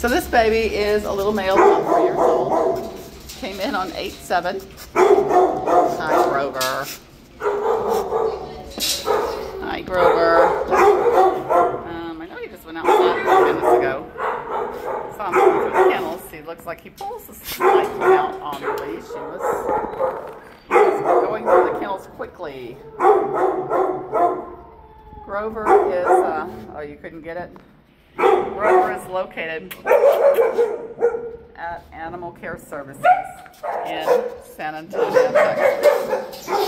So this baby is a little male, about four years old. Came in on 8-7. Hi, Grover. Hi, Grover. Um, I know he just went outside a few minutes ago. Saw him going through the kennels. He looks like he pulls the slight out on the leash. He was, he was going through the kennels quickly. Grover is, uh, oh, you couldn't get it? Grover is located at Animal Care Services in San Antonio, Texas.